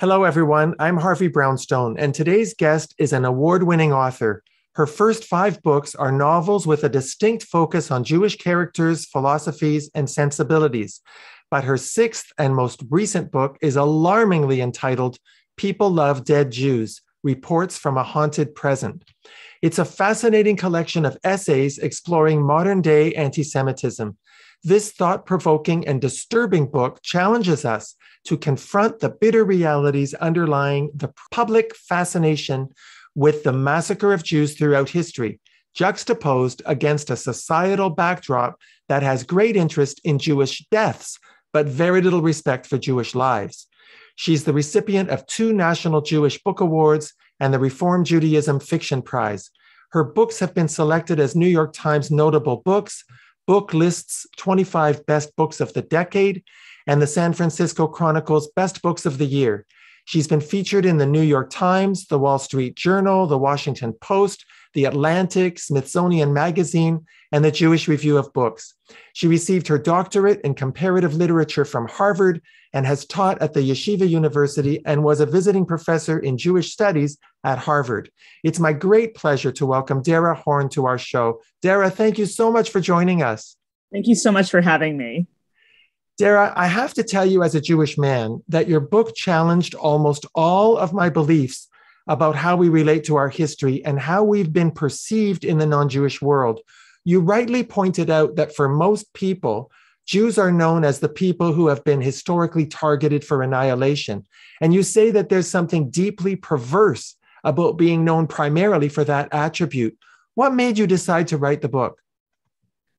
Hello, everyone. I'm Harvey Brownstone, and today's guest is an award winning author. Her first five books are novels with a distinct focus on Jewish characters, philosophies, and sensibilities. But her sixth and most recent book is alarmingly entitled People Love Dead Jews Reports from a Haunted Present. It's a fascinating collection of essays exploring modern day anti Semitism. This thought provoking and disturbing book challenges us to confront the bitter realities underlying the public fascination with the massacre of Jews throughout history, juxtaposed against a societal backdrop that has great interest in Jewish deaths, but very little respect for Jewish lives. She's the recipient of two National Jewish Book Awards and the Reform Judaism Fiction Prize. Her books have been selected as New York Times notable books, Booklist's 25 Best Books of the Decade, and the San Francisco Chronicle's Best Books of the Year. She's been featured in the New York Times, the Wall Street Journal, the Washington Post, the Atlantic, Smithsonian Magazine, and the Jewish Review of Books. She received her doctorate in comparative literature from Harvard and has taught at the Yeshiva University and was a visiting professor in Jewish studies at Harvard. It's my great pleasure to welcome Dara Horn to our show. Dara, thank you so much for joining us. Thank you so much for having me. Dara, I have to tell you as a Jewish man that your book challenged almost all of my beliefs about how we relate to our history and how we've been perceived in the non Jewish world. You rightly pointed out that for most people, Jews are known as the people who have been historically targeted for annihilation. And you say that there's something deeply perverse about being known primarily for that attribute. What made you decide to write the book?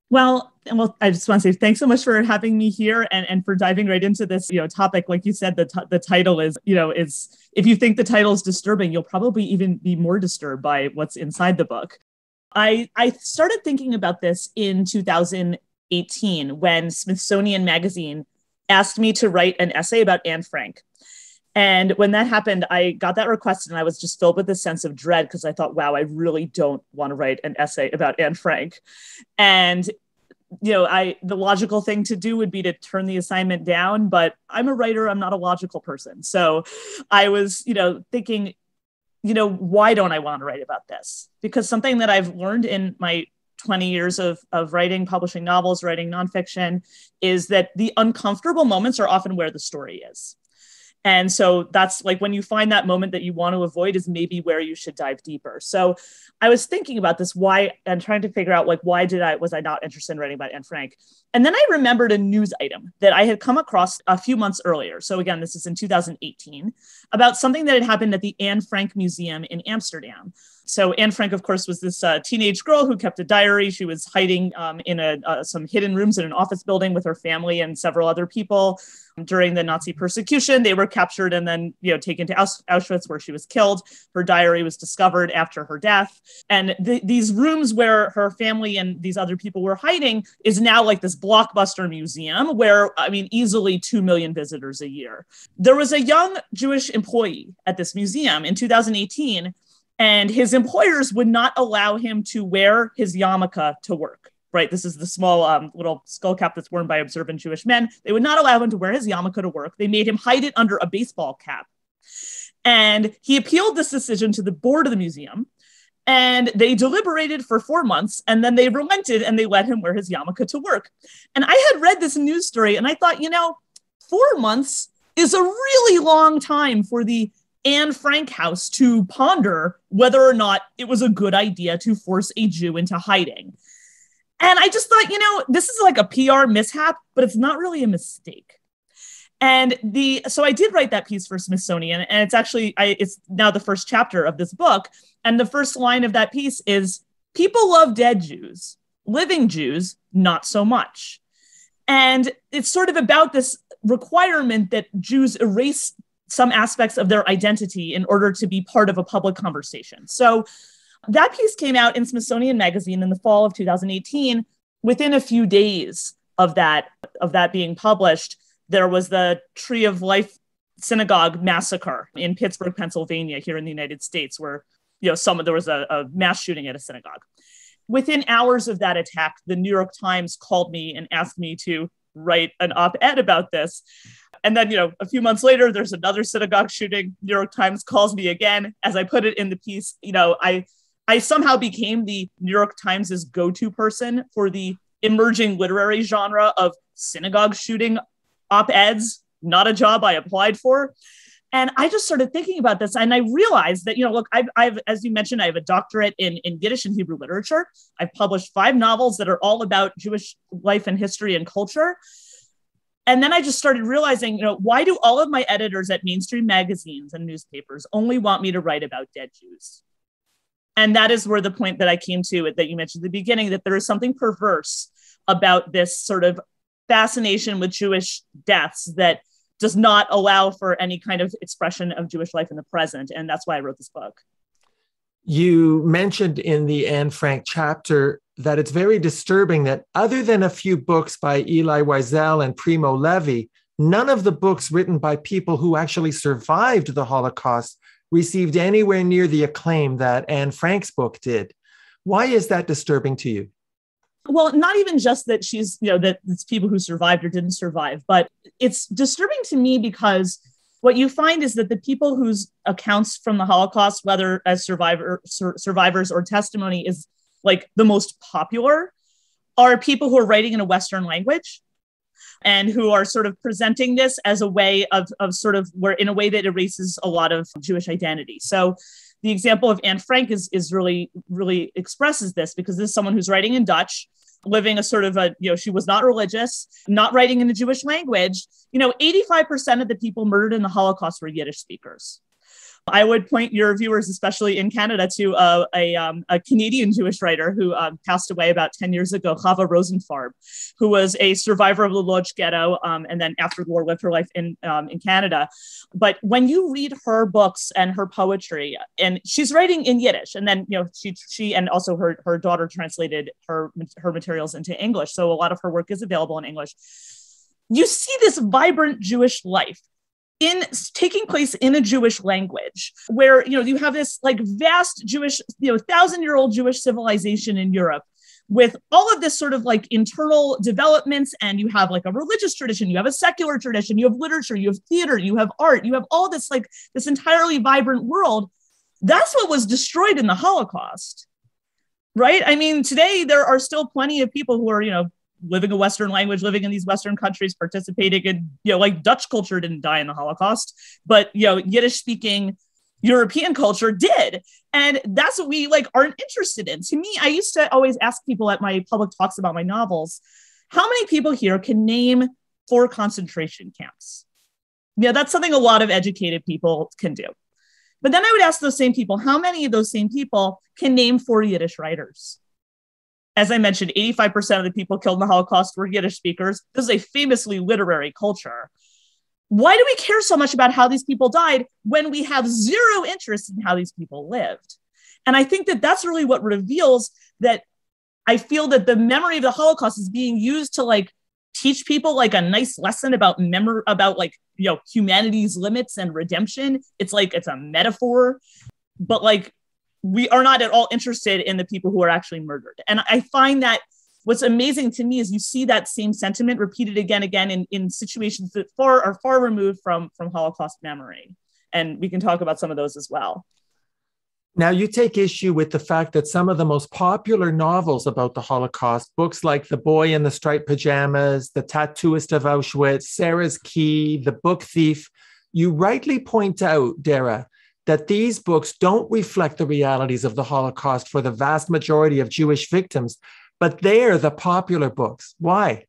Well, well, I just want to say thanks so much for having me here and, and for diving right into this, you know, topic. Like you said, the, t- the title is, you know, is if you think the title is disturbing, you'll probably even be more disturbed by what's inside the book. I I started thinking about this in 2018 when Smithsonian Magazine asked me to write an essay about Anne Frank. And when that happened, I got that request and I was just filled with a sense of dread because I thought, wow, I really don't want to write an essay about Anne Frank. And you know, I the logical thing to do would be to turn the assignment down, but I'm a writer, I'm not a logical person. So I was, you know, thinking, you know, why don't I want to write about this? Because something that I've learned in my 20 years of, of writing, publishing novels, writing nonfiction, is that the uncomfortable moments are often where the story is. And so that's like when you find that moment that you want to avoid is maybe where you should dive deeper. So I was thinking about this why and trying to figure out like why did I was I not interested in writing about Anne Frank? And then I remembered a news item that I had come across a few months earlier. So again, this is in 2018 about something that had happened at the Anne Frank Museum in Amsterdam. So Anne Frank, of course, was this uh, teenage girl who kept a diary. She was hiding um, in a, uh, some hidden rooms in an office building with her family and several other people during the Nazi persecution. They were captured and then, you know, taken to Aus- Auschwitz where she was killed. Her diary was discovered after her death. And th- these rooms where her family and these other people were hiding is now like this blockbuster museum where, I mean, easily 2 million visitors a year. There was a young Jewish employee at this museum in 2018 and his employers would not allow him to wear his yarmulke to work right? This is the small um, little skull cap that's worn by observant Jewish men. They would not allow him to wear his yarmulke to work. They made him hide it under a baseball cap. And he appealed this decision to the board of the museum. And they deliberated for four months and then they relented and they let him wear his yarmulke to work. And I had read this news story and I thought, you know, four months is a really long time for the Anne Frank house to ponder whether or not it was a good idea to force a Jew into hiding. And I just thought, you know, this is like a PR mishap, but it's not really a mistake. And the so I did write that piece for Smithsonian, and it's actually I, it's now the first chapter of this book. And the first line of that piece is people love dead Jews, living Jews, not so much. And it's sort of about this requirement that Jews erase some aspects of their identity in order to be part of a public conversation. So that piece came out in Smithsonian Magazine in the fall of 2018. Within a few days of that of that being published, there was the Tree of Life synagogue massacre in Pittsburgh, Pennsylvania, here in the United States, where you know some there was a, a mass shooting at a synagogue. Within hours of that attack, the New York Times called me and asked me to write an op-ed about this And then, you know, a few months later, there's another synagogue shooting. New York Times calls me again. As I put it in the piece, you know, I I somehow became the New York Times' go-to person for the emerging literary genre of synagogue shooting op-eds, not a job I applied for. And I just started thinking about this, and I realized that you know, look, I've, I've, as you mentioned, I have a doctorate in in Yiddish and Hebrew literature. I've published five novels that are all about Jewish life and history and culture. And then I just started realizing, you know, why do all of my editors at mainstream magazines and newspapers only want me to write about dead Jews? And that is where the point that I came to that you mentioned at the beginning that there is something perverse about this sort of fascination with Jewish deaths that does not allow for any kind of expression of Jewish life in the present. And that's why I wrote this book. You mentioned in the Anne Frank chapter that it's very disturbing that, other than a few books by Elie Wiesel and Primo Levi, none of the books written by people who actually survived the Holocaust received anywhere near the acclaim that Anne Frank's book did. Why is that disturbing to you? well not even just that she's you know that it's people who survived or didn't survive but it's disturbing to me because what you find is that the people whose accounts from the holocaust whether as survivor sur- survivors or testimony is like the most popular are people who are writing in a western language and who are sort of presenting this as a way of, of sort of where in a way that erases a lot of jewish identity. So the example of Anne Frank is, is really, really expresses this because this is someone who's writing in Dutch, living a sort of a, you know, she was not religious, not writing in the Jewish language. You know, 85% of the people murdered in the Holocaust were Yiddish speakers. I would point your viewers, especially in Canada, to uh, a, um, a, Canadian Jewish writer who um, passed away about 10 years ago, Chava Rosenfarb, who was a survivor of the Lodz ghetto um, and then after the war lived her life in, um, in Canada. But when you read her books and her poetry, and she's writing in Yiddish, and then, you know, she, she and also her, her daughter translated her, her materials into English. So a lot of her work is available in English you see this vibrant Jewish life in taking place in a Jewish language, where you know you have this like vast Jewish, you know, thousand year old Jewish civilization in Europe with all of this sort of like internal developments and you have like a religious tradition you have a secular tradition you have literature you have theater you have art you have all this like this entirely vibrant world. That's what was destroyed in the holocaust right? I mean today there are still plenty of people who are you know living a Western language, living in these Western countries, participating in, you know, like Dutch culture didn't die in the Holocaust, but, you know, Yiddish speaking European culture did. And that's what we like aren't interested in. To me, I used to always ask people at my public talks about my novels, how many people here can name four concentration camps? Yeah, that's something a lot of educated people can do. But then I would ask those same people, how many of those same people can name four Yiddish writers? As I mentioned, 85% of the people killed in the Holocaust were Yiddish speakers. This is a famously literary culture. Why do we care so much about how these people died when we have zero interest in how these people lived? And I think that that's really what reveals that I feel that the memory of the Holocaust is being used to like teach people like a nice lesson about memory about like you know humanity's limits and redemption. It's like it's a metaphor, but like we are not at all interested in the people who are actually murdered. And I find that what's amazing to me is you see that same sentiment repeated again again in, in situations that far are far removed from from holocaust memory and we can talk about some of those as well now you take issue with the fact that some of the most popular novels about the holocaust books like the boy in the striped pajamas the tattooist of auschwitz sarah's key the book thief you rightly point out dara that these books don't reflect the realities of the Holocaust for the vast majority of Jewish victims, but they're the popular books. Why?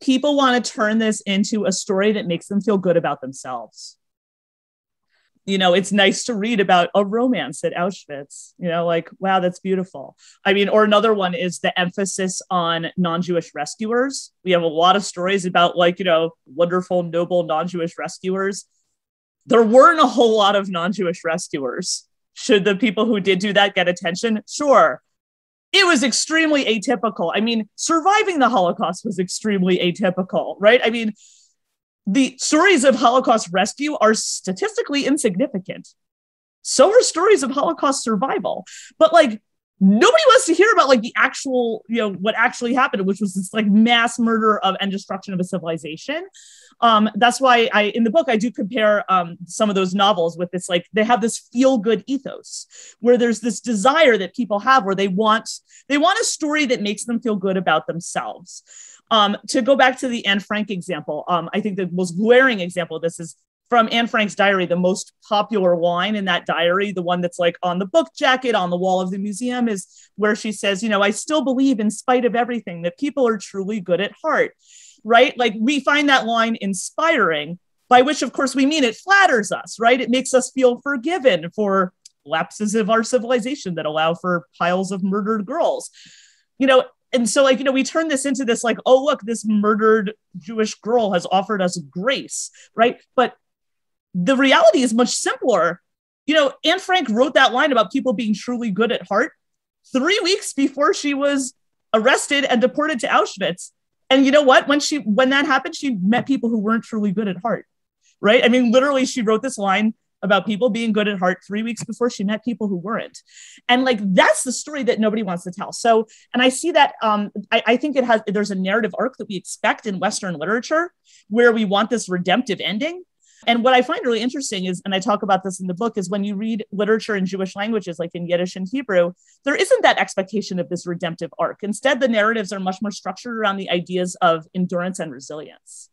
People want to turn this into a story that makes them feel good about themselves. You know, it's nice to read about a romance at Auschwitz. You know, like, wow, that's beautiful. I mean, or another one is the emphasis on non Jewish rescuers. We have a lot of stories about, like, you know, wonderful, noble non Jewish rescuers there weren't a whole lot of non Jewish rescuers. Should the people who did do that get attention? Sure. It was extremely atypical. I mean, surviving the Holocaust was extremely atypical, right? I mean, the stories of Holocaust rescue are statistically insignificant. So are stories of Holocaust survival. But like nobody wants to hear about like the actual you know what actually happened which was this like mass murder of and destruction of a civilization. Um that's why i in the book i do compare um some of those novels with this like they have this feel good ethos where there's this desire that people have where they want they want a story that makes them feel good about themselves. Um, to go back to the Anne Frank example, um, I think the most glaring example of this is from Anne Frank's diary, the most popular line in that diary, the one that's like on the book jacket on the wall of the museum, is where she says, You know, I still believe, in spite of everything, that people are truly good at heart, right? Like we find that line inspiring, by which, of course, we mean it flatters us, right? It makes us feel forgiven for lapses of our civilization that allow for piles of murdered girls. You know, and so like you know we turn this into this like oh look this murdered jewish girl has offered us grace right but the reality is much simpler. You know, Anne Frank wrote that line about people being truly good at heart three weeks before she was arrested and deported to Auschwitz. And you know what? When she when that happened, she met people who weren't truly good at heart. Right. I mean, literally, she wrote this line about people being good at heart three weeks before she met people who weren't. And like that's the story that nobody wants to tell. So, and I see that um, I, I think it has there's a narrative arc that we expect in Western literature where we want this redemptive ending. And what I find really interesting is, and I talk about this in the book, is when you read literature in Jewish languages, like in Yiddish and Hebrew, there isn't that expectation of this redemptive arc. Instead, the narratives are much more structured around the ideas of endurance and resilience.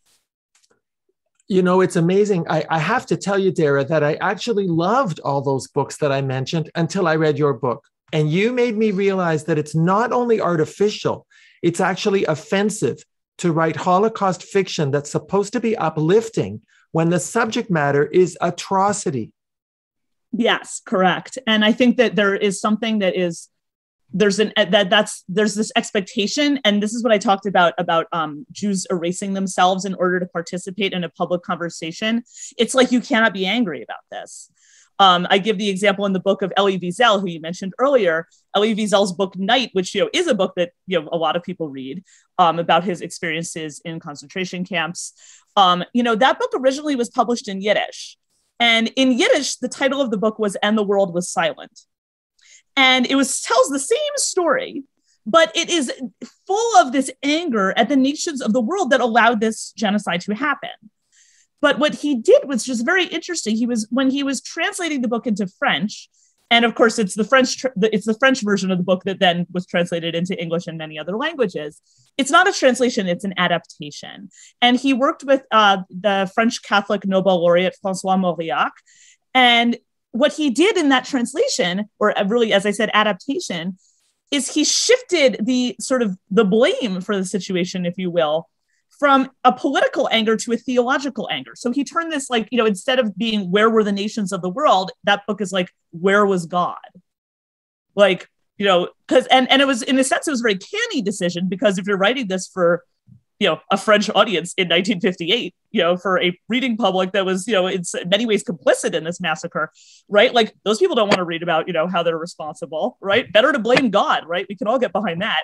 You know, it's amazing. I, I have to tell you, Dara, that I actually loved all those books that I mentioned until I read your book. And you made me realize that it's not only artificial, it's actually offensive to write Holocaust fiction that's supposed to be uplifting when the subject matter is atrocity. Yes, correct. And I think that there is something that is there's an that that's there's this expectation and this is what i talked about about um, jews erasing themselves in order to participate in a public conversation it's like you cannot be angry about this um, I give the example in the book of Elie Wiesel, who you mentioned earlier. Elie Wiesel's book Night, which you know is a book that you know a lot of people read um, about his experiences in concentration camps. Um, you know, that book originally was published in Yiddish. And in Yiddish, the title of the book was And the World Was Silent. And it was tells the same story, but it is full of this anger at the nations of the world that allowed this genocide to happen. But what he did was just very interesting. He was when he was translating the book into French, and of course it's the french it's the french version of the book that then was translated into english and many other languages. It's not a translation it's an adaptation. And he worked with uh, the french catholic nobel laureate francois mauriac. And what he did in that translation or uh, really as i said adaptation is he shifted the sort of the blame for the situation if you will from a political anger to a theological anger. So he turned this like, you know, instead of being where were the nations of the world, that book is like, where was God? Like, you know, because and and it was in a sense it was a very canny decision because if you're writing this for you know a French audience in 1958, you know, for a reading public that was you know in many ways complicit in this massacre, right? Like those people don't want to read about you know how they're responsible, right? Better to blame God, right? We can all get behind that,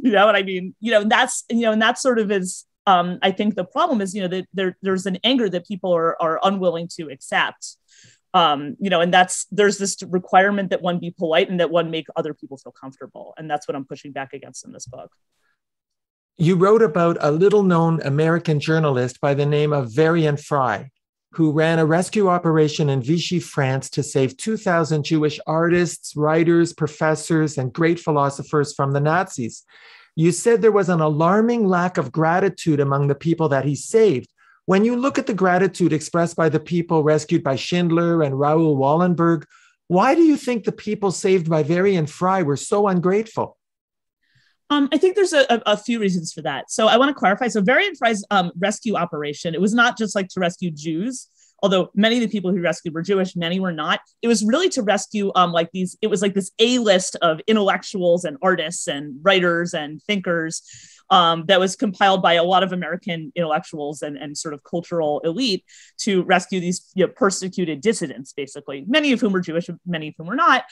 you know. what I mean, you know, and that's you know, and that sort of is um, I think the problem is, you know, that there, there's an anger that people are, are unwilling to accept. Um, you know, and that's there's this requirement that one be polite and that one make other people feel comfortable. And that's what I'm pushing back against in this book. You wrote about a little known American journalist by the name of Varian Fry, who ran a rescue operation in Vichy, France to save 2,000 Jewish artists, writers, professors, and great philosophers from the Nazis. You said there was an alarming lack of gratitude among the people that he saved. When you look at the gratitude expressed by the people rescued by Schindler and Raoul Wallenberg, why do you think the people saved by Varian Fry were so ungrateful? Um, I think there's a, a, a, few reasons for that. So I want to clarify. So Varian Fry's um, rescue operation, it was not just like to rescue Jews although many of the people who rescued were Jewish, many were not. It was really to rescue um, like these, it was like this A list of intellectuals and artists and writers and thinkers um, that was compiled by a lot of American intellectuals and, and sort of cultural elite to rescue these you know, persecuted dissidents, basically, many of whom were Jewish, many of whom were not.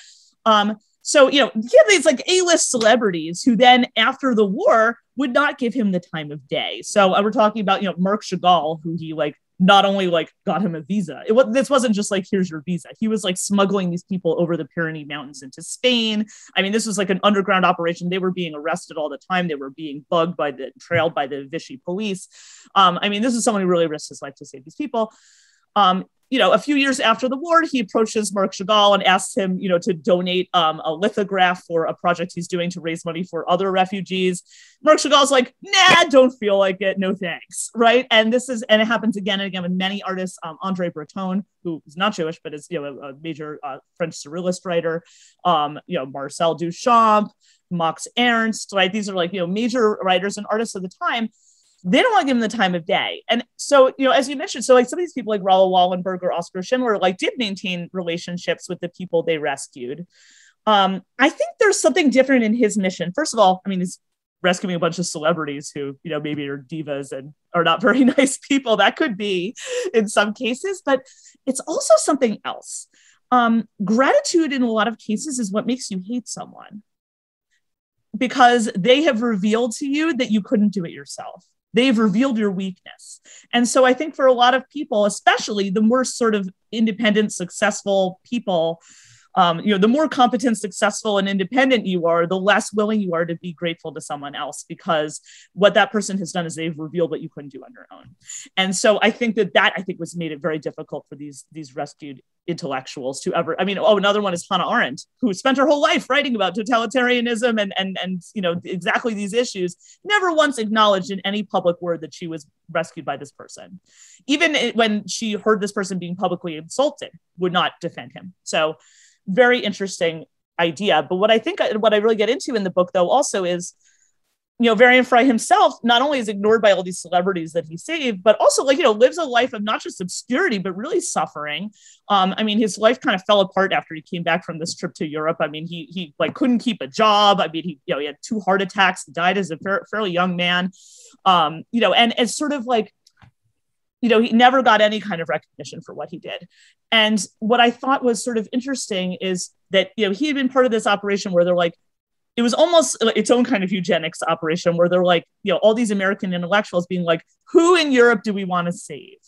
Um, so, you know, he had these like A-list celebrities who then after the war would not give him the time of day. So uh, we're talking about, you know, Marc Chagall, who he like not only like got him a visa. It was this wasn't just like here's your visa. He was like smuggling these people over the pyrenees mountains into spain. I mean this was like an underground operation. They were being arrested all the time. They were being bugged by the trailed by the vichy police. Um, i mean this is someone who really risked his life to save these people. Um, you know, a few years after the war, he approaches Marc Chagall and asks him, you know, to donate um, a lithograph for a project he's doing to raise money for other refugees. Marc Chagall's like, nah, don't feel like it. No thanks. Right. And this is, and it happens again and again with many artists. Um, Andre Breton, who is not Jewish, but is, you know, a, a major uh, French surrealist writer. Um, you know, Marcel Duchamp, Max Ernst, right? These are like, you know, major writers and artists of the time they don't want to give him the time of day. And so, you know, as you mentioned, so like some of these people like Raoul Wallenberg or Oscar Schindler, like did maintain relationships with the people they rescued. Um, I think there's something different in his mission. First of all, I mean, he's rescuing a bunch of celebrities who, you know, maybe are divas and are not very nice people. That could be in some cases, but it's also something else. Um, gratitude in a lot of cases is what makes you hate someone because they have revealed to you that you couldn't do it yourself they've revealed your weakness. And so I think for a lot of people, especially the more sort of independent, successful people, um, you know, the more competent, successful, and independent you are, the less willing you are to be grateful to someone else because what that person has done is they've revealed what you couldn't do on your own. And so I think that that I think was made it very difficult for these these rescued intellectuals to ever. I mean, oh, another one is Hannah Arendt, who spent her whole life writing about totalitarianism and and and you know exactly these issues. Never once acknowledged in any public word that she was rescued by this person. Even when she heard this person being publicly insulted, would not defend him. So very interesting idea. But what I think, what I really get into in the book, though, also is, you know, Varian Fry himself not only is ignored by all these celebrities that he saved, but also like, you know, lives a life of not just obscurity, but really suffering. Um, I mean, his life kind of fell apart after he came back from this trip to Europe. I mean, he, he like couldn't keep a job. I mean, he, you know, he had two heart attacks, died as a fa- fairly young man. Um, you know, and it's sort of like, you know, he never got any kind of recognition for what he did. And what I thought was sort of interesting is that, you know, he had been part of this operation where they're like, it was almost its own kind of eugenics operation where they're like, you know, all these American intellectuals being like, who in Europe do we want to save?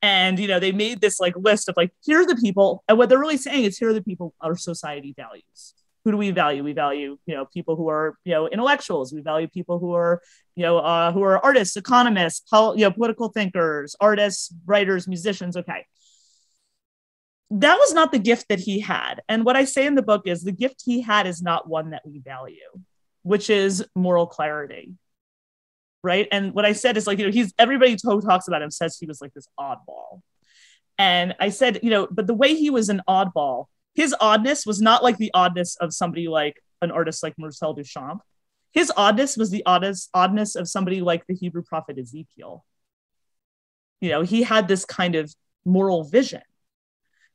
And, you know, they made this like list of like, here are the people. And what they're really saying is, here are the people our society values who do we value? We value, you know, people who are, you know, intellectuals. We value people who are, you know, uh, who are artists, economists, pol- you know, political thinkers, artists, writers, musicians. Okay. That was not the gift that he had. And what I say in the book is the gift he had is not one that we value, which is moral clarity. Right. And what I said is like, you know, he's everybody who talks about him says he was like this oddball. And I said, you know, but the way he was an oddball his oddness was not like the oddness of somebody like an artist like Marcel Duchamp. His oddness was the oddest oddness of somebody like the Hebrew prophet Ezekiel. You know, he had this kind of moral vision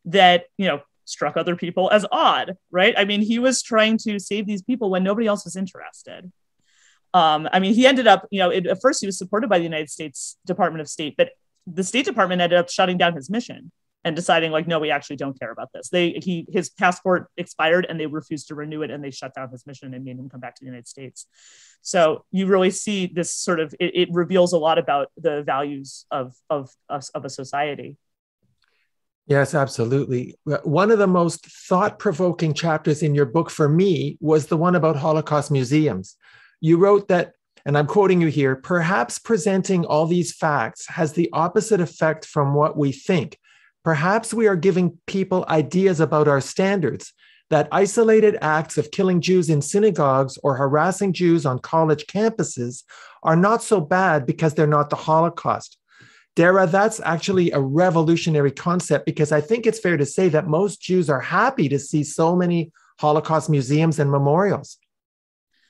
that, you know, struck other people as odd, right? I mean, he was trying to save these people when nobody else was interested. Um, I mean, he ended up, you know, it, at first he was supported by the United States Department of State, but the State Department ended up shutting down his mission and deciding like no we actually don't care about this they he his passport expired and they refused to renew it and they shut down his mission and made him come back to the united states so you really see this sort of it, it reveals a lot about the values of of us of a society Yes, absolutely. One of the most thought provoking chapters in your book for me was the one about Holocaust museums. You wrote that, and I'm quoting you here perhaps presenting all these facts has the opposite effect from what we think. Perhaps we are giving people ideas about our standards, that isolated acts of killing Jews in synagogues or harassing Jews on college campuses are not so bad because they're not the Holocaust. Dara, that's actually a revolutionary concept because I think it's fair to say that most Jews are happy to see so many Holocaust museums and memorials.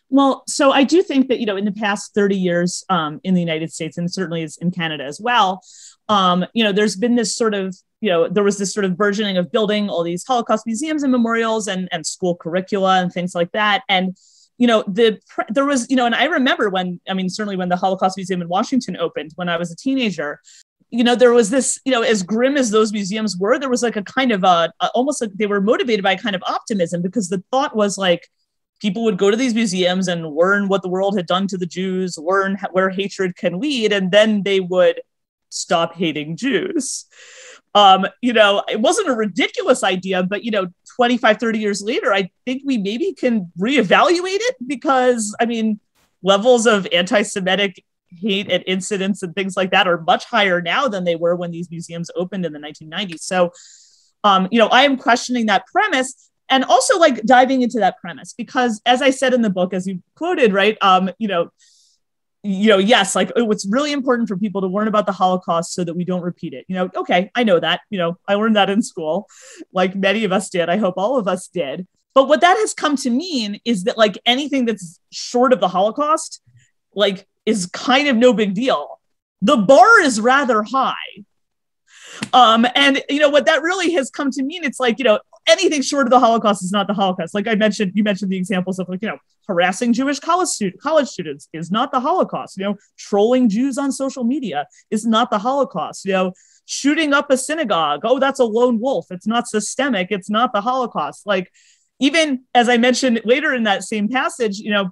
Well, so I do think that, you know, in the past 30 years um, in the United States, and certainly in Canada as well, um, you know, there's been this sort of you know, there was this sort of burgeoning of building all these Holocaust museums and memorials and, and school curricula and things like that. And, you know, the there was, you know, and I remember when, I mean, certainly when the Holocaust Museum in Washington opened when I was a teenager, you know, there was this, you know, as grim as those museums were, there was like a kind of a, a almost like they were motivated by a kind of optimism because the thought was like, people would go to these museums and learn what the world had done to the Jews, learn where hatred can lead, and then they would stop hating Jews. Um, you know, it wasn't a ridiculous idea, but you know, 25, 30 years later, I think we maybe can reevaluate it because I mean, levels of anti-Semitic hate and incidents and things like that are much higher now than they were when these museums opened in the 1990s. So, um, you know, I am questioning that premise and also like diving into that premise because, as I said in the book, as you quoted, right, um, you know, you know, yes, like it's really important for people to learn about the Holocaust so that we don't repeat it. You know, okay, I know that. You know, I learned that in school, like many of us did. I hope all of us did. But what that has come to mean is that like anything that's short of the Holocaust, like is kind of no big deal. The bar is rather high. Um, and you know what that really has come to mean, it's like, you know, anything short of the Holocaust is not the Holocaust. Like I mentioned, you mentioned the examples of like, you know, harassing Jewish college, college students is not the Holocaust. You know, trolling Jews on social media is not the Holocaust. You know, shooting up a synagogue, oh, that's a lone wolf. It's not systemic. It's not the Holocaust. Like even as I mentioned later in that same passage, you know,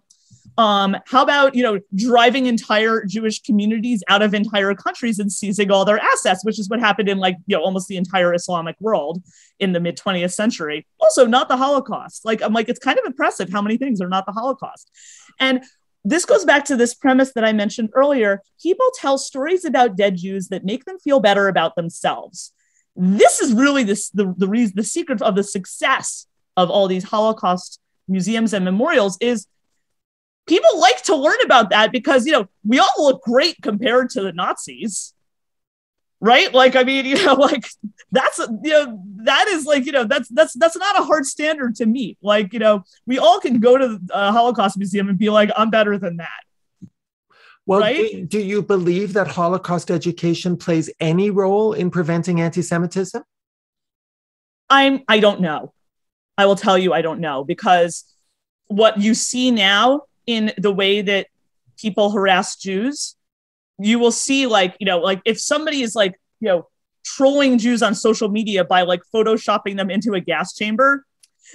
um, how about you know driving entire Jewish communities out of entire countries and seizing all their assets, which is what happened in like you know almost the entire Islamic world in the mid 20th century. Also, not the Holocaust. Like I'm like it's kind of impressive how many things are not the Holocaust, and this goes back to this premise that I mentioned earlier. People tell stories about dead Jews that make them feel better about themselves. This is really this, the, the reason, the secret of the success of all these Holocaust museums and memorials is people like to learn about that because, you know, we all look great compared to the Nazis. Right? Like, I mean, you know, like that's, you know, that is like, you know, that's, that's, that's not a hard standard to meet. Like, you know, we all can go to the uh, Holocaust Museum and be like, I'm better than that. Well, right? do, do you believe that Holocaust education plays any role in preventing anti Semitism? I'm, I don't know. I will tell you, I don't know because what you see now in the way that people harass Jews, you will see like, you know, like if somebody is like, you know, trolling Jews on social media by like photoshopping them into a gas chamber,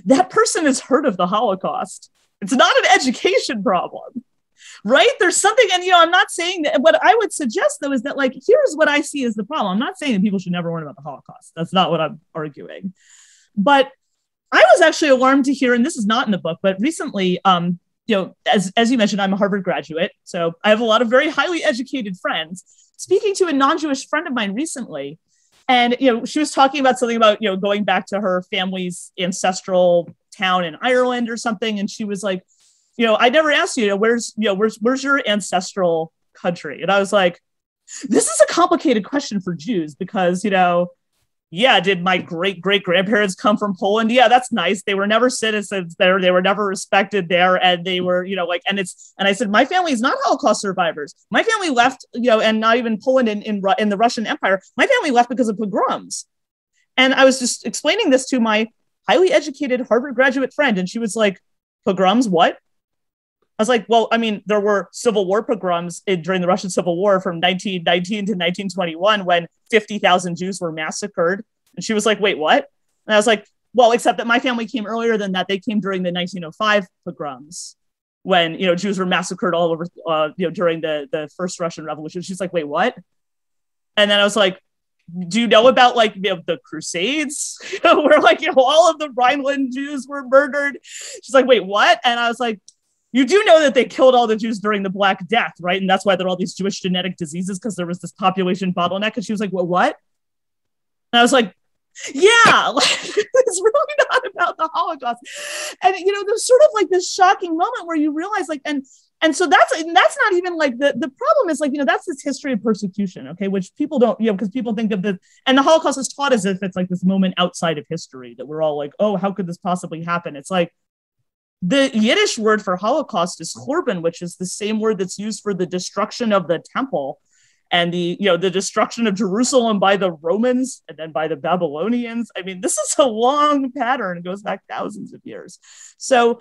that person has heard of the Holocaust. It's not an education problem. Right? There's something, and you know, I'm not saying that what I would suggest though is that, like, here's what I see as the problem. I'm not saying that people should never learn about the Holocaust. That's not what I'm arguing. But I was actually alarmed to hear, and this is not in the book, but recently, um, you know, as, as you mentioned, I'm a Harvard graduate. So I have a lot of very highly educated friends. Speaking to a non Jewish friend of mine recently, and you know, she was talking about something about you know going back to her family's ancestral town in Ireland or something, and she was like, you know, I never asked you, you know, where's you know where's where's your ancestral country? And I was like, this is a complicated question for Jews because you know yeah, did my great great grandparents come from Poland? Yeah, that's nice. They were never citizens there. They were never respected there. And they were, you know, like, and it's, and I said, my family is not Holocaust survivors. My family left, you know, and not even Poland in, in, in the Russian Empire. My family left because of pogroms. And I was just explaining this to my highly educated Harvard graduate friend. And she was like, pogroms, what? I was like, well, I mean, there were civil war pogroms in, during the Russian Civil War from 1919 to 1921 when 50,000 Jews were massacred. And she was like, wait, what? And I was like, well, except that my family came earlier than that. They came during the 1905 pogroms when, you know, Jews were massacred all over, uh, you know, during the, the first Russian Revolution. She's like, wait, what? And then I was like, do you know about like you know, the Crusades, where like you know all of the Rhineland Jews were murdered? She's like, wait, what? And I was like, you do know that they killed all the Jews during the Black Death, right? And that's why there are all these Jewish genetic diseases because there was this population bottleneck. And she was like, well, what? And I was like, yeah, it's really not about the Holocaust. And you know, there's sort of like this shocking moment where you realize, like, and and so that's and that's not even like the the problem is like you know that's this history of persecution, okay, which people don't you know because people think of the and the Holocaust is taught as if it's like this moment outside of history that we're all like, oh, how could this possibly happen? It's like the Yiddish word for Holocaust is Churban, which is the same word that's used for the destruction of the temple and the you know the destruction of Jerusalem by the Romans and then by the Babylonians. I mean, this is a long pattern; it goes back thousands of years. So,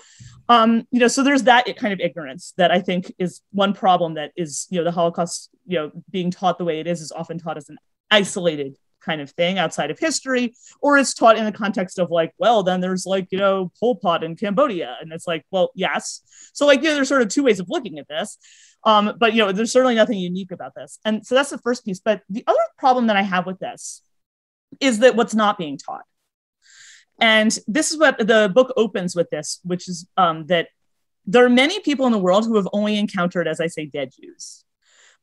um, you know, so there's that kind of ignorance that I think is one problem that is you know the Holocaust you know being taught the way it is is often taught as an isolated kind of thing outside of history, or it's taught in the context of like, well, then there's like, you know, Pol Pot in Cambodia. And it's like, well, yes. So, like, you know, there's sort of two ways of looking at this. Um, but, you know, there's certainly nothing unique about this. And so that's the first piece. But the other problem that I have with this is that what's not being taught. And this is what the book opens with this, which is um, that there are many people in the world who have only encountered, as I say, dead Jews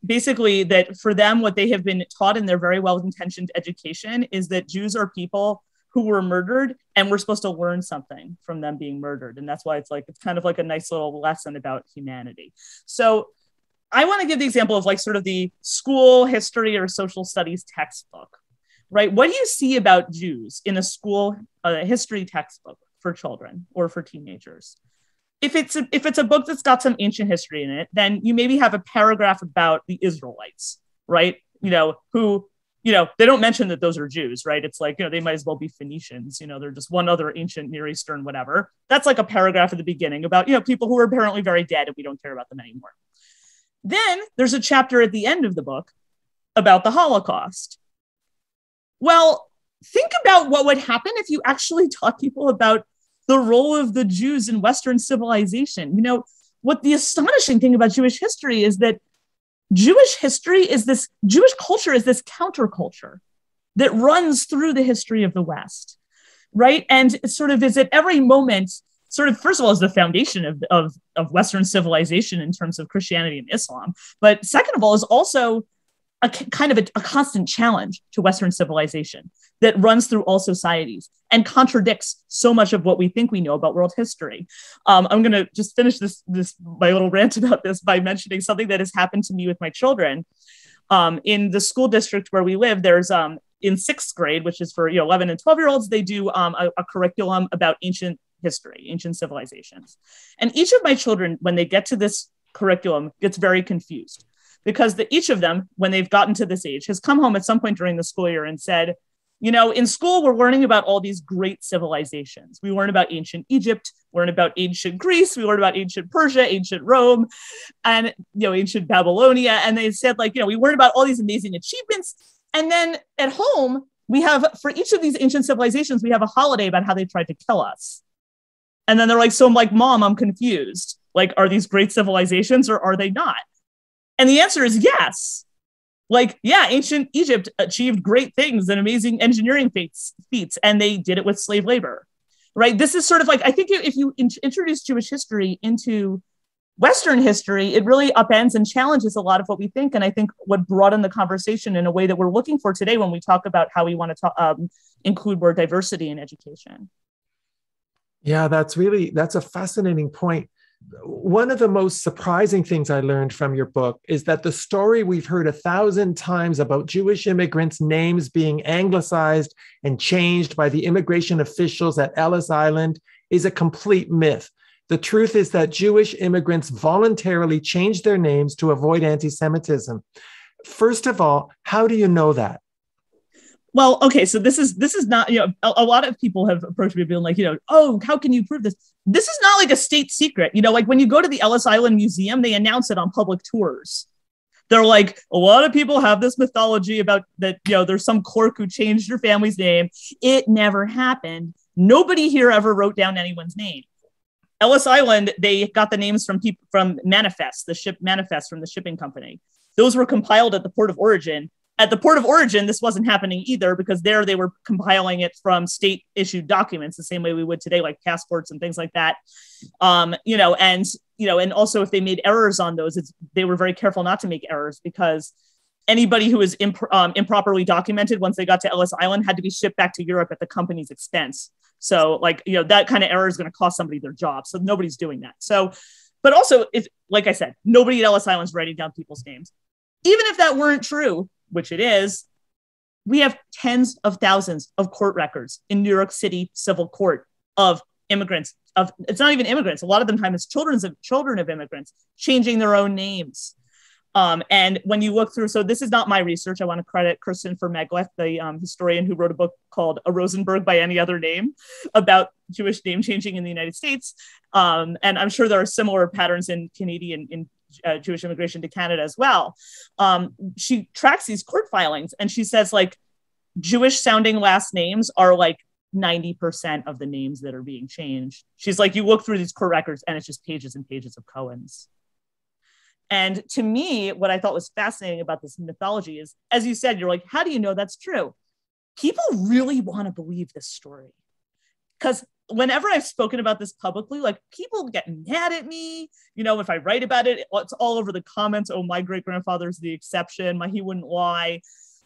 basically that for them what they have been taught in their very well intentioned education is that jews are people who were murdered and we're supposed to learn something from them being murdered. And that's why it's like it's kind of like a nice little lesson about humanity. So i want to give the example of like sort of the school history or social studies textbook right? What do you see about jews in a school uh, history textbook for children or for teenagers if it's a, if it's a book that's got some ancient history in it, then you maybe have a paragraph about the Israelites, right? You know, who you know they don't mention that those are Jews, right? It's like you know they might as well be Phoenicians. You know, they're just one other ancient Near Eastern whatever. That's like a paragraph at the beginning about you know people who are apparently very dead and we don't care about them anymore. Then there's a chapter at the end of the book about the Holocaust. Well, think about what would happen if you actually taught people about the role of the Jews in Western civilization. You know, what the astonishing thing about Jewish history is that Jewish history is this, Jewish culture is this counterculture that runs through the history of the West, right? And it sort of is at every moment, sort of, first of all, is the foundation of, of, of Western civilization in terms of Christianity and Islam. But second of all, is also a kind of a, a, constant challenge to Western civilization that runs through all societies and contradicts so much of what we think we know about world history. Um, I'm going to just finish this, this my little rant about this by mentioning something that has happened to me with my children. Um, in the school district where we live, there's um, in sixth grade, which is for you know 11 and 12 year olds, they do um, a, a curriculum about ancient history, ancient civilizations, and each of my children, when they get to this curriculum, gets very confused because the, each of them, when they've gotten to this age, has come home at some point during the school year and said, you know, in school, we're learning about all these great civilizations. We learn about ancient Egypt, we learn about ancient Greece, we learn about ancient Persia, ancient Rome, and, you know, ancient Babylonia. And they said, like, you know, we learn about all these amazing achievements. And then at home, we have, for each of these ancient civilizations, we have a holiday about how they tried to kill us. And then they're like, so I'm like, mom, I'm confused. Like, are these great civilizations or are they not? And the answer is yes. Like, yeah, ancient Egypt achieved great things and amazing engineering feats, feats, and they did it with slave labor, right? This is sort of like, I think if you in- introduce Jewish history into Western history, it really upends and challenges a lot of what we think. And I think what broaden the conversation in a way that we're looking for today when we talk about how we want to um, include more diversity in education. Yeah, that's really that's a fascinating point one of the most surprising things I learned from your book is that the story we've heard a thousand times about Jewish immigrants' names being anglicized and changed by the immigration officials at Ellis Island is a complete myth. The truth is that Jewish immigrants voluntarily changed their names to avoid anti Semitism. First of all, how do you know that? Well okay so this is this is not you know a, a, lot of people have approached me being like you know oh how can you prove this? This is not like a state secret you know like when you go to the ellis island museum they announce it on public tours. They're like a lot of people have this mythology about that you know there's some clerk who changed your family's name. It never happened. Nobody here ever wrote down anyone's name. Ellis island they got the names from people from manifest the ship manifest from the shipping company. Those were compiled at the port of origin at the port of origin, this wasn't happening either because there they were compiling it from state issued documents the same way we would today, like passports and things like that. Um, you know, and you know, and also if they made errors on those, they were very careful not to make errors because anybody who was imp- um, improperly documented once they got to Ellis Island had to be shipped back to Europe at the company's expense. So, like, you know, that kind of error is going to cost somebody their job. So nobody's doing that. So, but also, if like I said, nobody at Ellis Island is writing down people's names. Even if that weren't true, which it is, we have tens of thousands of court records in New York City civil court of immigrants of it's not even immigrants a lot of them time it's children's of children of immigrants changing their own names. Um, and when you look through so this is not my research. I want to credit kirsten Fermaglich, the um, historian who wrote a book called a rosenberg by any other name about jewish name changing in the united states. Um, and i'm sure there are similar patterns in canadian in uh, Jewish immigration to Canada as well. Um, she tracks these court filings and she says, like, Jewish sounding last names are like 90% of the names that are being changed. She's like, you look through these court records and it's just pages and pages of Cohens. And to me, what I thought was fascinating about this mythology is, as you said, you're like, how do you know that's true? People really want to believe this story. Because whenever I've spoken about this publicly, like people get mad at me. You know, if I write about it, it's all over the comments. Oh, my great grandfather's the exception. My he wouldn't lie.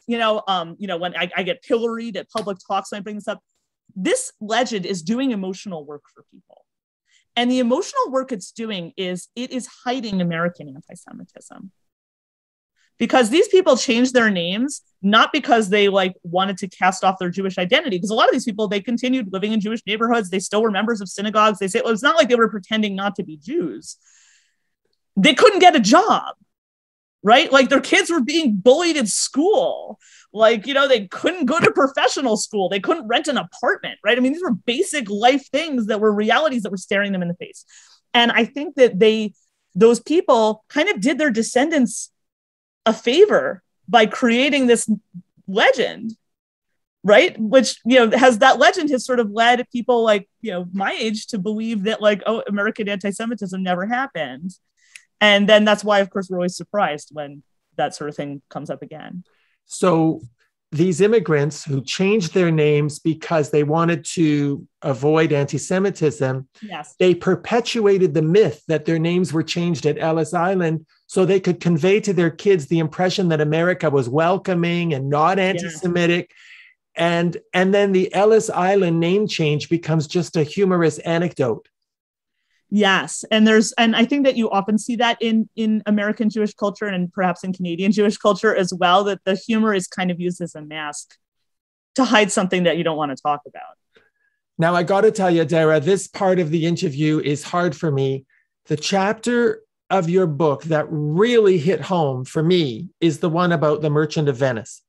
You know, um, you know, when I, I get pilloried at public talks when I bring this up, this legend is doing emotional work for people. And the emotional work it's doing is it is hiding American anti Semitism. Because these people changed their names not because they like wanted to cast off their Jewish identity, because a lot of these people they continued living in Jewish neighborhoods, they still were members of synagogues. They say well, it's not like they were pretending not to be Jews. They couldn't get a job, right? Like their kids were being bullied in school like you know they couldn't go to professional school they couldn't rent an apartment right i mean these were basic life things that were realities that were staring them in the face and i think that they those people kind of did their descendants a favor by creating this legend right? Which you know has that legend has sort of led people like you know my age to believe that like oh american anti-semitism never happened. And then that's why of course we're always surprised when that sort of thing comes up again. So these immigrants who changed their names because they wanted to avoid anti-Semitism, yes. they perpetuated the myth that their names were changed at Ellis Island so they could convey to their kids the impression that America was welcoming and not anti-Semitic. Yes. And, and then the Ellis Island name change becomes just a humorous anecdote. Yes, and there's and I think that you often see that in in American Jewish culture and perhaps in Canadian Jewish culture as well that the humor is kind of used as a mask to hide something that you don't want to talk about. Now I got to tell you Dara, this part of the interview is hard for me. The chapter of your book that really hit home for me is the one about the Merchant of Venice.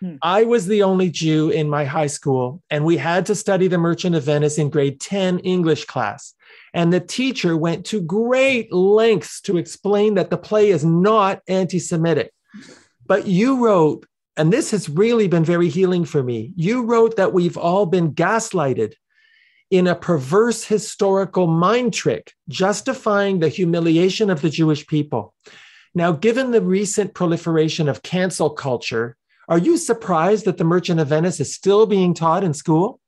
Hmm. I was the only Jew in my high school, and we had to study the Merchant of Venice in grade 10 English class. And the teacher went to great lengths to explain that the play is not anti Semitic. But you wrote, and this has really been very healing for me. You wrote that we've all been gaslighted in a perverse historical mind trick, justifying the humiliation of the Jewish people. Now, given the recent proliferation of cancel culture, are you surprised that The Merchant of Venice is still being taught in school?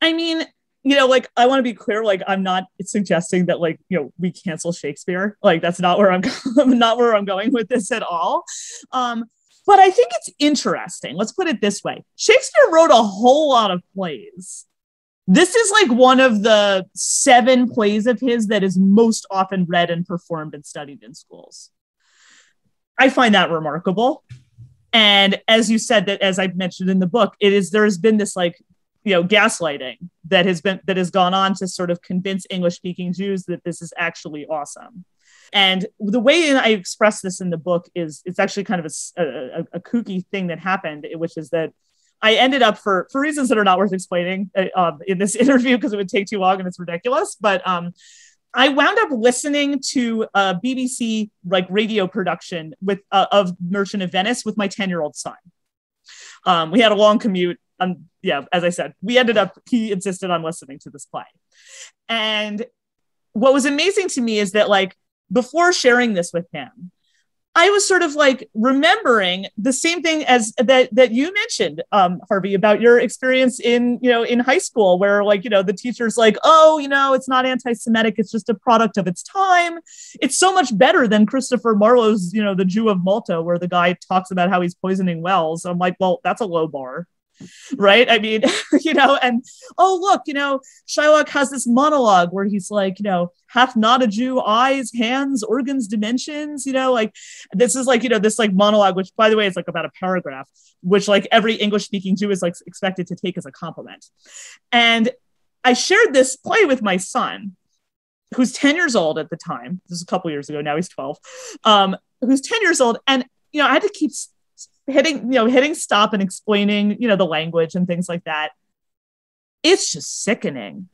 I mean, you know, like I want to be clear, like I'm not suggesting that like you know we cancel Shakespeare. Like that's not where I'm not where I'm going with this at all. Um, but I think it's interesting. Let's put it this way: Shakespeare wrote a whole lot of plays. This is like one of the seven plays of his that is most often read and performed and studied in schools. I find that remarkable. And as you said, that as I mentioned in the book, it is there has been this like you know gaslighting that has been that has gone on to sort of convince english speaking jews that this is actually awesome and the way i express this in the book is it's actually kind of a, a, a kooky thing that happened which is that i ended up for for reasons that are not worth explaining uh, um, in this interview because it would take too long and it's ridiculous but um, I wound up listening to a BBC like radio production with uh, of Merchant of Venice with my 10 year old son. Um, we had a long commute um, yeah, as I said, we ended up, he insisted on listening to this play. And what was amazing to me is that, like, before sharing this with him, I was sort of like remembering the same thing as that that you mentioned, um, Harvey, about your experience in you know in high school, where like you know the teacher's like, oh, you know, it's not anti-Semitic, it's just a product of its time. It's so much better than Christopher Marlowe's, you know, The Jew of Malta, where the guy talks about how he's poisoning wells. I'm like, well, that's a low bar right? I mean, you know, and oh, look, you know, Shylock has this monologue where he's like, you know, hath not a Jew eyes, hands, organs, dimensions, you know, like this is like, you know, this like monologue, which by the way is like about a paragraph, which like every English speaking Jew is like expected to take as a compliment. And I shared this play with my son, who's 10 years old at the time. This is a couple years ago. Now he's 12. Um, who's 10 years old. And, you know, I had to keep hitting you know hitting stop and explaining you know the language and things like that it's just sickening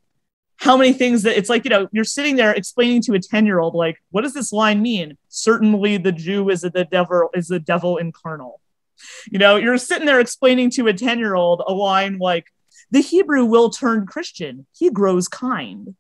how many things that it's like you know you're sitting there explaining to a 10 year old like what does this line mean certainly the jew is the devil is the devil incarnal You know, you're sitting there explaining to a 10 year old a line like, the Hebrew will turn Christian. He grows kind.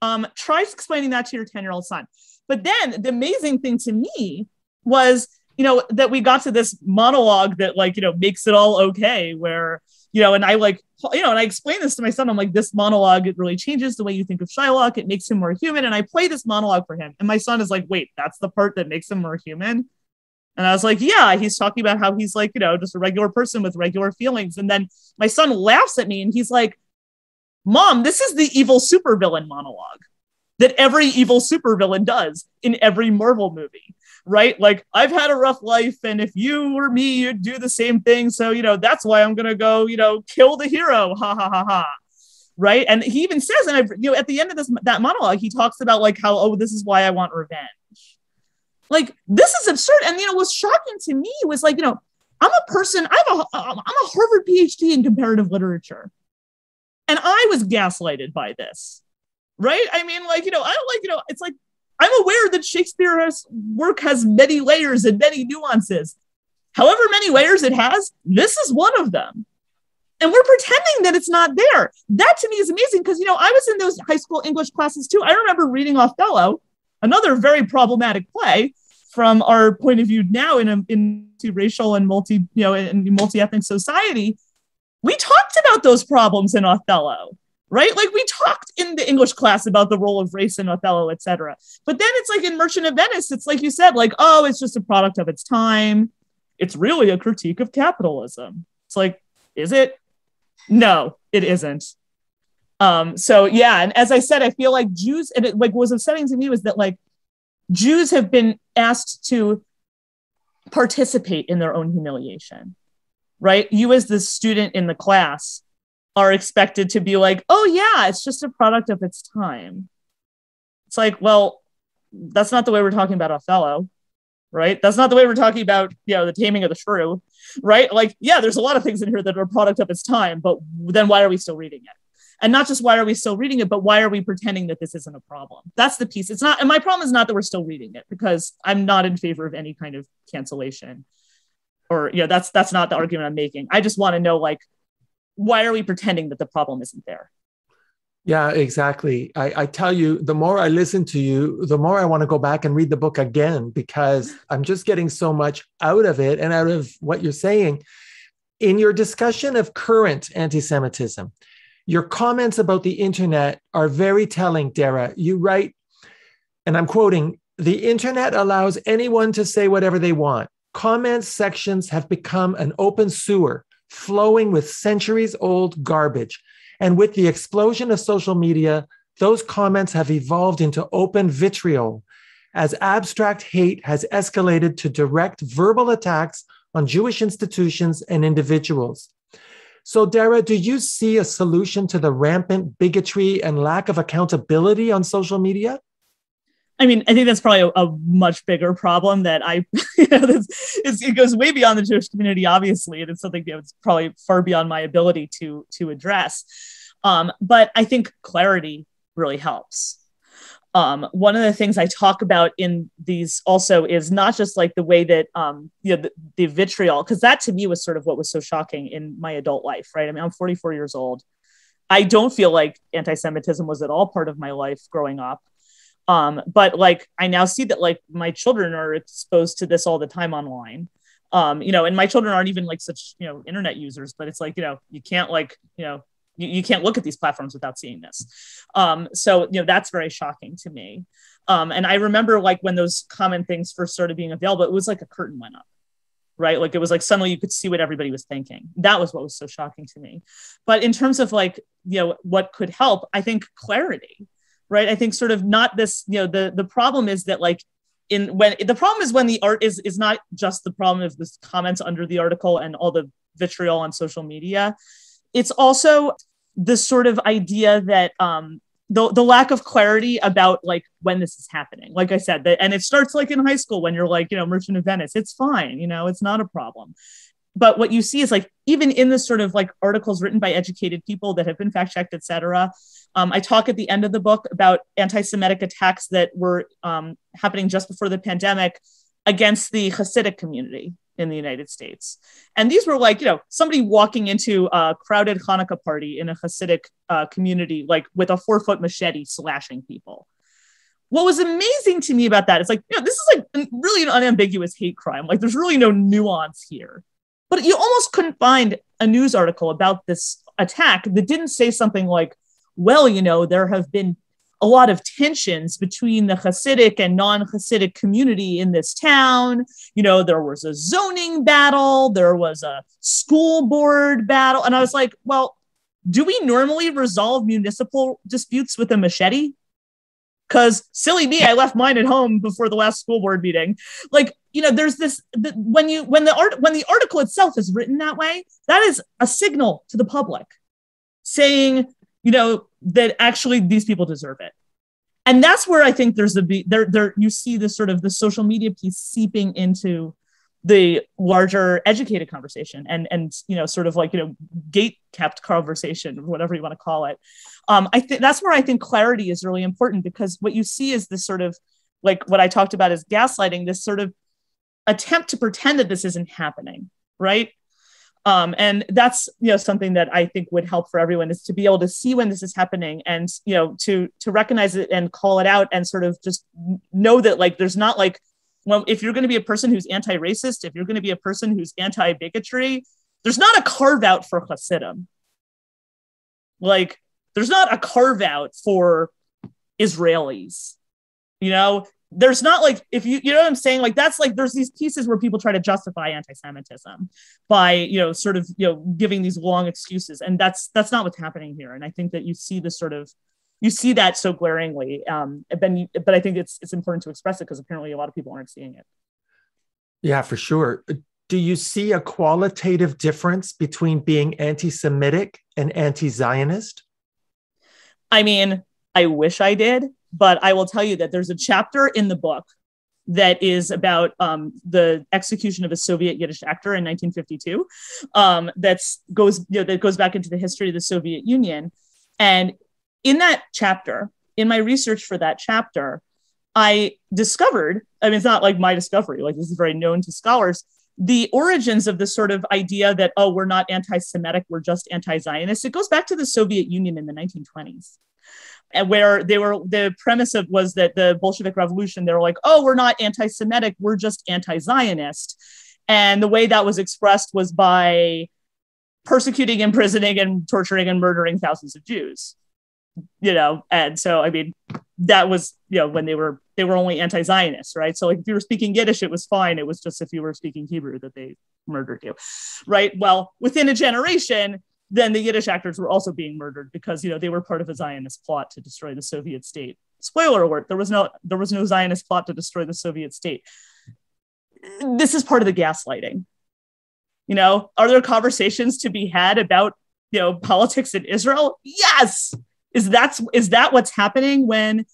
Um, try explaining that to your 10 year old son. But then the amazing thing to me was, you know, that we got to this monologue that, like, you know, makes it all okay, where, you know, and I like, you know, and I explain this to my son. I'm like, this monologue, it really changes the way you think of Shylock. It makes him more human. And I play this monologue for him. And my son is like, wait, that's the part that makes him more human. And I was like, yeah, he's talking about how he's like, you know, just a regular person with regular feelings. And then my son laughs at me and he's like, Mom, this is the evil supervillain monologue that every evil supervillain does in every Marvel movie, right? Like, I've had a rough life, and if you were me, you'd do the same thing. So, you know, that's why I'm gonna go, you know, kill the hero. Ha ha ha ha. Right. And he even says, and I, you know, at the end of this that monologue, he talks about like how, oh, this is why I want revenge. Like, this is absurd. And you know, what's shocking to me was like, you know, I'm a person, I have a uh, I'm a Harvard PhD in comparative literature. And I was gaslighted by this, right? I mean, like, you know, I don't like, you know, it's like, I'm aware that Shakespeare's work has many layers and many nuances. However many layers it has, this is one of them. And we're pretending that it's not there. That to me is amazing because, you know, I was in those high school English classes too. I remember reading Othello, another very problematic play from our point of view now in a in racial and multi, you know, in multi-ethnic society we talked about those problems in Othello, right? Like we talked in the English class about the role of race in Othello, etc. But then it's like in Merchant of Venice, it's like you said, like, oh, it's just a product of its time. It's really a critique of capitalism. It's like, is it? No, it isn't. Um, so yeah, and as I said, I feel like Jews, and it like was upsetting to me was that like Jews have been asked to participate in their own humiliation right? You, as the student in the class, are expected to be like, oh, yeah, it's just a product of its time. It's like, well, that's not the way we're talking about Othello, right? That's not the way we're talking about, you know, the taming of the shrew, right? Like, yeah, there's a lot of things in here that are a product of its time, but then why are we still reading it? And not just why are we still reading it, but why are we pretending that this isn't a problem? That's the piece. It's not, and my problem is not that we're still reading it because I'm not in favor of any kind of cancellation or you know that's that's not the argument i'm making i just want to know like why are we pretending that the problem isn't there? Yeah exactly. I, I tell you the more i listen to you the more i want to go back and read the book again because i'm just getting so much out of it and out of what you're saying. In your discussion of current anti-semitism your comments about the internet are very telling dara. You write and i'm quoting the internet allows anyone to say whatever they want. Comment sections have become an open sewer flowing with centuries old garbage. And with the explosion of social media, those comments have evolved into open vitriol as abstract hate has escalated to direct verbal attacks on Jewish institutions and individuals. So, Dara, do you see a solution to the rampant bigotry and lack of accountability on social media? I mean, I think that's probably a, a much bigger problem that I, you know, it goes way beyond the Jewish community, obviously, and it's something that's probably far beyond my ability to to address. Um, but I think clarity really helps. Um, one of the things I talk about in these also is not just like the way that um, you know the, the vitriol, because that to me was sort of what was so shocking in my adult life, right? I mean, I'm 44 years old. I don't feel like anti-Semitism was at all part of my life growing up um but like i now see that like my children are exposed to this all the time online. Um you know and my children aren't even like such you know internet users but it's like you know you can't like you know you, you can't look at these platforms without seeing this. Um so you know that's very shocking to me. Um and i remember like when those common things first started being available it was like a curtain went up right? Like it was like suddenly you could see what everybody was thinking. That was what was so shocking to me. But in terms of like you know what could help i think clarity right? I think sort of not this you know the the problem is that like in when the problem is when the art is is not just the problem of the comments under the article and all the vitriol on social media. It's also the sort of idea that um the, the lack of clarity about like when this is happening. Like i said that and it starts like in high school when you're like you know merchant of venice. It's fine you know it's not a problem but what you see is like even in the sort of like articles written by educated people that have been fact checked etc um, I talk at the end of the book about anti Semitic attacks that were um, happening just before the pandemic against the Hasidic community in the United States. And these were like, you know, somebody walking into a crowded Hanukkah party in a Hasidic uh, community, like with a four foot machete slashing people. What was amazing to me about that is like, you know, this is like really an unambiguous hate crime. Like, there's really no nuance here. But you almost couldn't find a news article about this attack that didn't say something like, well, you know, there have been a lot of tensions between the Hasidic and non Hasidic community in this town. You know, there was a zoning battle, there was a school board battle. And I was like, well, do we normally resolve municipal disputes with a machete? Because silly me, I left mine at home before the last school board meeting. Like, you know, there's this the, when you when the art when the article itself is written that way, that is a signal to the public saying, you know, that actually these people deserve it. And that's where i think there's a there there you see this sort of the social media piece seeping into the larger educated conversation and and you know sort of like you know gate kept conversation whatever you want to call it. Um i think that's where i think clarity is really important because what you see is this sort of like what i talked about is gaslighting this sort of attempt to pretend that this isn't happening right? Um, and that's you know something that i think would help for everyone is to be able to see when this is happening and you know to to recognize it and call it out and sort of just know that like there's not like well if you're going to be a person who's anti-racist if you're going to be a person who's anti-bigotry there's not a carve out for hasidim. Like there's not a carve out for israelis you know there's not like if you you know what i'm saying? Like that's like there's these pieces where people try to justify anti-semitism by you know sort of you know giving these long excuses. And that's that's not what's happening here. And i think that you see this sort of you see that so glaringly. Um but, but i think it's it's important to express it because apparently a lot of people aren't seeing it. Yeah for sure. Do you see a qualitative difference between being anti-semitic and anti-zionist? I mean i wish i did but I will tell you that there's a chapter in the book that is about um, the execution of a Soviet Yiddish actor in 1952. Um, that's goes you know, that goes back into the history of the Soviet Union, and in that chapter, in my research for that chapter, I discovered. I mean, it's not like my discovery; like this is very known to scholars. The origins of this sort of idea that oh, we're not anti-Semitic, we're just anti-Zionist. It goes back to the Soviet Union in the 1920s and where they were the premise of was that the Bolshevik Revolution, they were like, oh, we're not anti-Semitic, we're just anti-Zionist. And the way that was expressed was by persecuting, imprisoning, and torturing and murdering thousands of Jews. You know, and so I mean, that was you know when they were they were only anti-Zionists, right? So like if you were speaking Yiddish, it was fine. It was just if you were speaking Hebrew that they murdered you, right? Well, within a generation, then the Yiddish actors were also being murdered because you know they were part of a Zionist plot to destroy the Soviet state. Spoiler alert: there was no there was no Zionist plot to destroy the Soviet state. This is part of the gaslighting. You know, are there conversations to be had about you know politics in Israel? Yes. Is that is is that what's happening when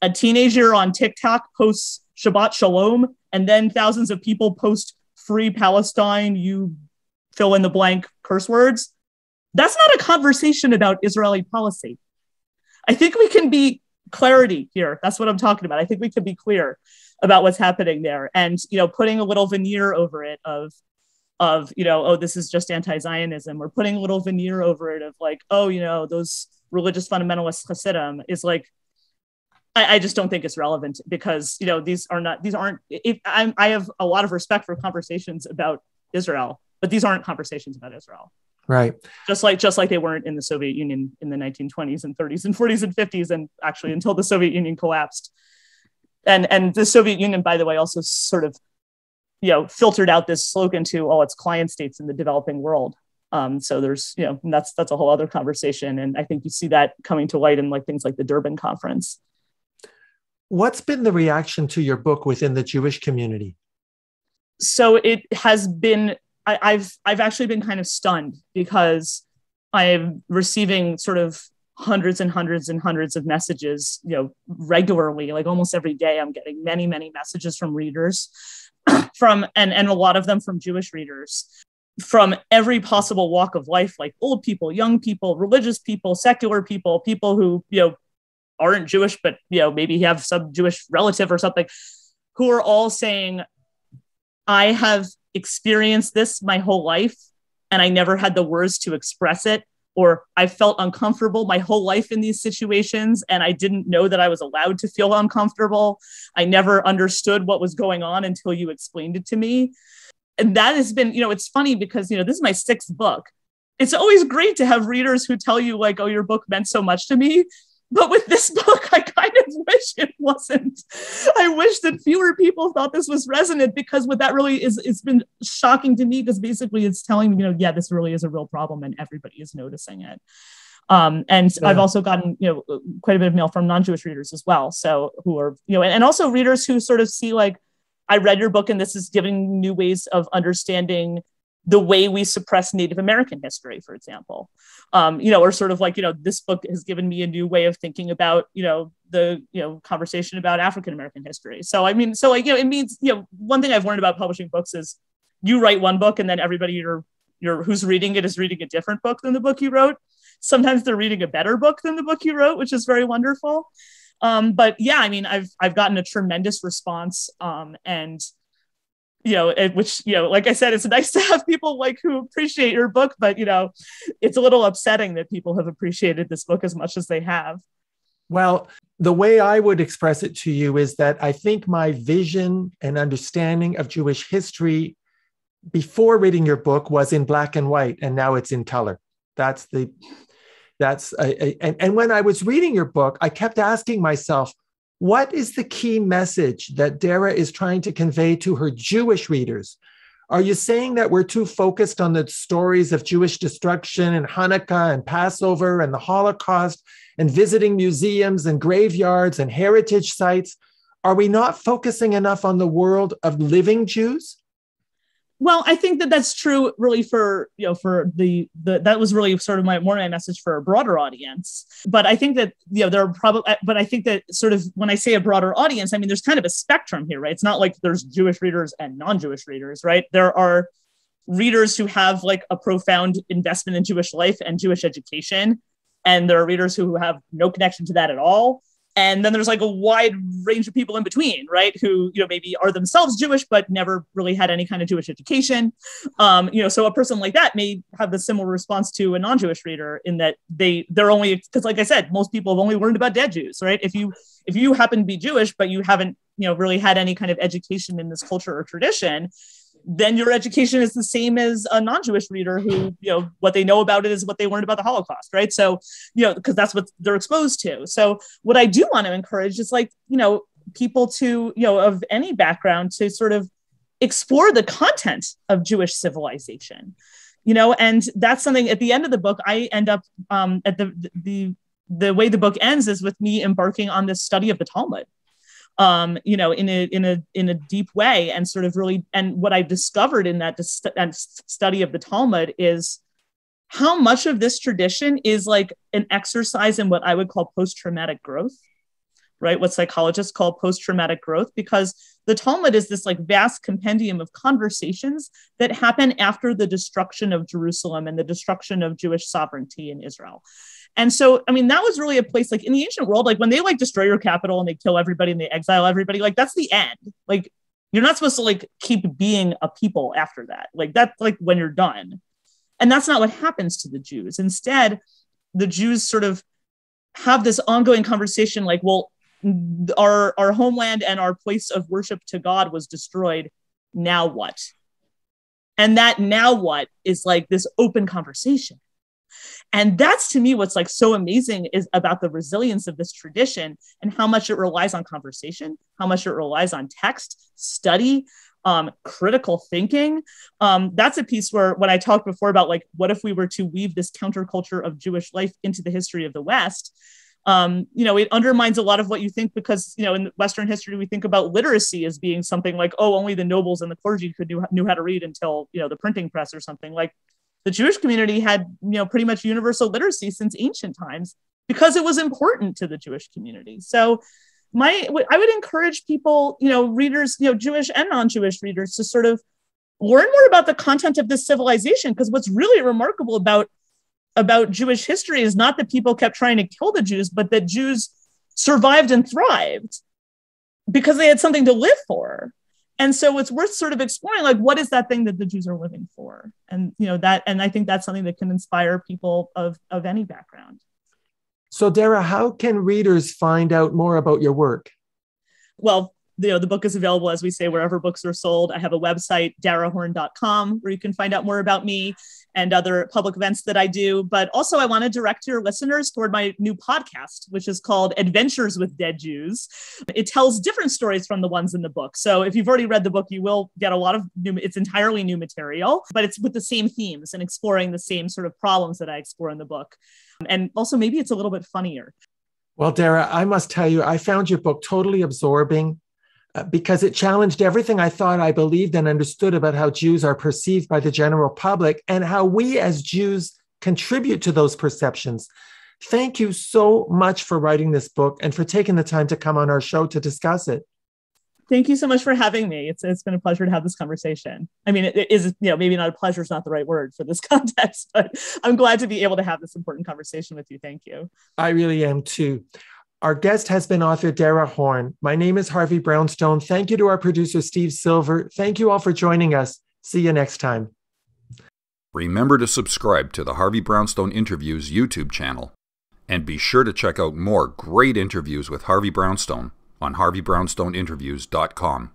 a teenager on TikTok posts Shabbat Shalom and then thousands of people post Free Palestine? You fill in the blank curse words that's not a conversation about Israeli policy. I think we can be clarity here. That's what I'm talking about. I think we can be clear about what's happening there and you know putting a little veneer over it of of you know oh this is just anti-zionism or putting a little veneer over it of like oh you know those religious fundamentalist hasidim is like I, I, just don't think it's relevant because you know these are not these aren't if I'm, i have a lot of respect for conversations about israel but these aren't conversations about israel Right. Just like just like they weren't in the Soviet Union in the 1920s and 30s and 40s and 50s and actually until the Soviet Union collapsed. And and the Soviet Union by the way also sort of you know filtered out this slogan to all its client states in the developing world. Um, so there's you know that's that's a whole other conversation and I think you see that coming to light in like things like the Durban conference. What's been the reaction to your book within the Jewish community? So it has been I, have I've actually been kind of stunned because I'm receiving sort of hundreds and hundreds and hundreds of messages, you know, regularly, like almost every day. I'm getting many, many messages from readers, from and and a lot of them from Jewish readers, from every possible walk of life, like old people, young people, religious people, secular people, people who you know aren't Jewish, but you know maybe have some Jewish relative or something, who are all saying, "I have experienced this my whole life and I never had the words to express it, or I felt uncomfortable my whole life in these situations and I didn't know that I was allowed to feel uncomfortable. I never understood what was going on until you explained it to me. And that has been, you know, it's funny because, you know, this is my sixth book. It's always great to have readers who tell you, like, oh, your book meant so much to me. But with this book, I kind of wish it wasn't. I wish that fewer people thought this was resonant because what that really is, it's been shocking to me because basically it's telling me, you know, yeah, this really is a real problem and everybody is noticing it. Um, and yeah. I've also gotten, you know, quite a bit of mail from non-Jewish readers as well. So who are, you know, and, and also readers who sort of see like, I read your book and this is giving new ways of understanding the way we suppress Native American history, for example. Um, you know, or sort of like, you know, this book has given me a new way of thinking about, you know, the, you know, conversation about African American history. So, I mean, so like, you know, it means, you know, one thing I've learned about publishing books is you write one book and then everybody you're, you're who's reading it is reading a different book than the book you wrote. Sometimes they're reading a better book than the book you wrote, which is very wonderful. Um, but yeah, I mean, I've, I've gotten a tremendous response um, and, you know, which, you know, like I said, it's nice to have people like who appreciate your book, but, you know, it's a little upsetting that people have appreciated this book as much as they have. Well, the way I would express it to you is that I think my vision and understanding of Jewish history before reading your book was in black and white, and now it's in color. That's the, that's, a, a, and, and when I was reading your book, I kept asking myself, what is the key message that Dara is trying to convey to her Jewish readers? Are you saying that we're too focused on the stories of Jewish destruction and Hanukkah and Passover and the Holocaust and visiting museums and graveyards and heritage sites? Are we not focusing enough on the world of living Jews? Well i think that that's true really for you know for the the that was really sort of my more my message for a broader audience. But i think that you know there are probably uh, but i think that sort of when i say a broader audience i mean there's kind of a spectrum here right? It's not like there's jewish readers and non-jewish readers right? There are readers who have like a profound investment in jewish life and jewish education and there are readers who have no connection to that at all and then there's like a wide range of people in between right who you know maybe are themselves jewish but never really had any kind of jewish education. Um, you know so a person like that may have the similar response to a non-jewish reader in that they they're only because like i said most people have only learned about dead jews right? If you if you happen to be jewish but you haven't you know really had any kind of education in this culture or tradition then your education is the same as a non-Jewish reader who, you know, what they know about it is what they learned about the Holocaust, right? So, you know, because that's what they're exposed to. So, what I do want to encourage is like, you know, people to, you know, of any background to sort of explore the content of Jewish civilization, you know, and that's something at the end of the book, I end up um, at the, the, the way the book ends is with me embarking on this study of the Talmud um, you know, in a in a in a deep way, and sort of really. And what I discovered in that dis- study of the Talmud is how much of this tradition is like an exercise in what I would call post traumatic growth, right? What psychologists call post traumatic growth, because the Talmud is this like vast compendium of conversations that happen after the destruction of Jerusalem and the destruction of Jewish sovereignty in Israel. And so, I mean, that was really a place like in the ancient world, like when they like destroy your capital and they kill everybody and they exile everybody, like that's the end. Like you're not supposed to like keep being a people after that. Like that's like when you're done. And that's not what happens to the Jews. Instead, the Jews sort of have this ongoing conversation like, well, our our homeland and our place of worship to God was destroyed. Now what? And that now what is like this open conversation and that's to me what's like so amazing is about the resilience of this tradition and how much it relies on conversation, how much it relies on text, study, um, critical thinking. Um, that's a piece where when I talked before about like, what if we were to weave this counterculture of Jewish life into the history of the West? Um, you know, it undermines a lot of what you think because, you know, in Western history, we think about literacy as being something like, oh, only the nobles and the clergy could knew, knew how to read until, you know, the printing press or something like the Jewish community had, you know, pretty much universal literacy since ancient times because it was important to the Jewish community. So my I would encourage people, you know, readers, you know, Jewish and non-Jewish readers to sort of learn more about the content of this civilization because what's really remarkable about about Jewish history is not that people kept trying to kill the Jews, but that Jews survived and thrived because they had something to live for and so it's worth sort of exploring like what is that thing that the jews are living for? And you know that and i think that's something that can inspire people of of any background. So dara how can readers find out more about your work? Well you know the book is available as we say wherever books are sold. I have a website darahorn.com where you can find out more about me and other public events that i do. But also i want to direct your listeners toward my new podcast which is called adventures with dead jews. It tells different stories from the ones in the book. So if you've already read the book you will get a lot of new it's entirely new material but it's with the same themes and exploring the same sort of problems that i explore in the book. And also maybe it's a little bit funnier. Well, Dara, I must tell you, I found your book totally absorbing Uh, because it challenged everything I thought I believed and understood about how Jews are perceived by the general public and how we as Jews contribute to those perceptions. Thank you so much for writing this book and for taking the time to come on our show to discuss it. Thank you so much for having me. It's, it's been a pleasure to have this conversation. I mean, it, it is, you know, maybe not a pleasure is not the right word for this context, but I'm glad to be able to have this important conversation with you. Thank you. I really am too. Our guest has been author Dara Horn. My name is Harvey Brownstone. Thank you to our producer, Steve Silver. Thank you all for joining us. See you next time. Remember to subscribe to the Harvey Brownstone Interviews YouTube channel. And be sure to check out more great interviews with Harvey Brownstone on harveybrownstoneinterviews.com.